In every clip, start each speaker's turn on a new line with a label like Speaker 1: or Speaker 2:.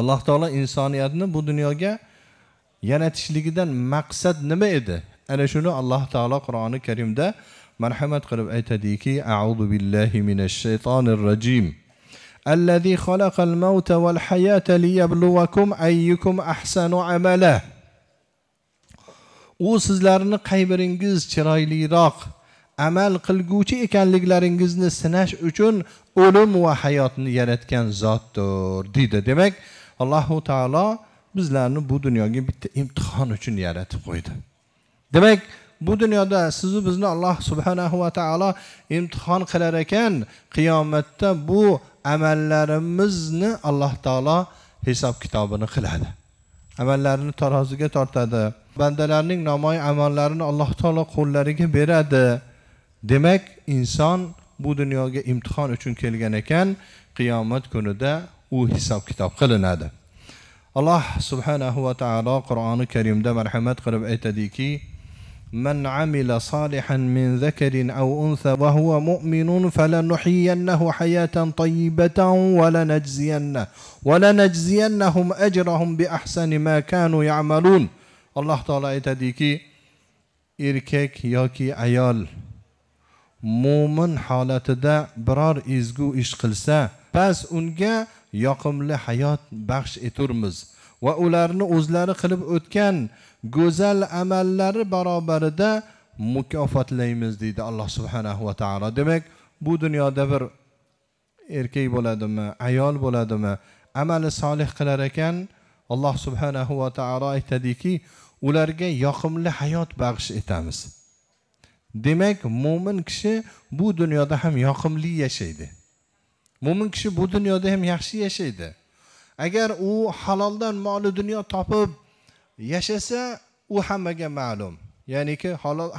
Speaker 1: alloh taolo insoniyatni bu dunyoga yaratishligidan maqsad nima edi ana shuni alloh taolo qur'oni karimda marhamat qilib aytadiki audu billahi minash shaytonir rajim الذي خلق الموت والحياة ليبلوكم أيكم أحسن عملا u sizlarni qay biringiz chiroyliroq amal qilguvchi ekanliklaringizni sinash uchun o'lim va hayotni yaratgan zotdir deydi demak allohu taolo bizlarni bu dunyoga bitta imtihon uchun yaratib qo'ydi. Demak bu dunyoda sizu bizni alloh subhanahu va taolo imtihon qilar ekan qiyomatda bu amallarimizni alloh taolo hisob kitobini qiladi. Amallarini taroziga tortadi bandalarning namoyi amallarini alloh taolo qo'llariga beradi. Demak inson bu dunyoga imtihon uchun kelgan ekan qiyomat kunida u hisob kitob qilinadi alloh subhanahu va taolo qur'oni karimda marhamat qilib aytadiki من عمل صالحا من ذكر أو أنثى وهو مؤمن فلنحيينه حياة طيبة ولنجزينه ولنجزينهم أجرهم بأحسن ما كانوا يعملون. الله تعالى يتديك إركك يوكي أيال مومن حالة دا برار إزغو إشقلسا بس أنجا yoqimli hayot baxsh eturmiz. Va ularni o'zlari qilib o'tgan go'zal amallari barobarida mukofotlaymiz deydi alloh subhanahu va taolo. Demak bu dunyoda bir erkak bo'ladimi ayol bo'ladimi amali solih qilar ekan? Alloh subhanahu va taolo aytadiki ularga yoqimli hayot bag'ish etamiz. Demak mo'min kishi bu dunyoda ham yoqimli yashaydi. Mo'min kishi bu dunyoda ham yaxshi yashaydi. Agar u haloldan moli dunyo topib yashasa u hammaga ma'lum. Ya'niki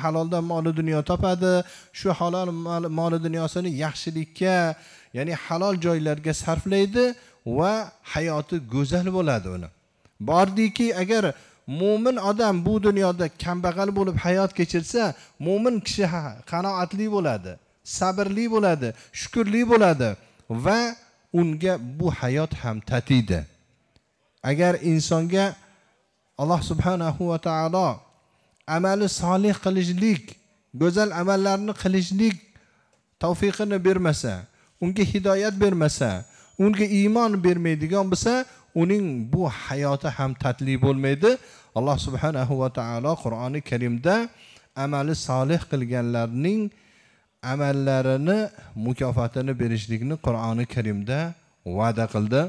Speaker 1: haloldan moli dunyo topadi shu halol moli dunyosini yaxshilikka ya'ni halol joylarga sarflaydi va hayoti go'zal bo'ladi uni. Bordiki agar mo'min odam bu dunyoda kambag'al bo'lib hayot kechirsa mo'min kishi qanoatli bo'ladi sabrli bo'ladi shukurli bo'ladi. Va unga bu hayot ham tatiydi. Agar insonga alloh subhanahu va taolo amali solih qilishlik go'zal amallarni qilishlik tavfiqini bermasa unga hidoyat bermasa unga iymon bermaydigan bo'lsa uning bu hayoti ham tatli bo'lmaydi. Alloh subhanahu va taolo qur'oni karimda amali solih qilganlarning amallarini mukofotini berishlikni qur'oni karimda va'da qildi.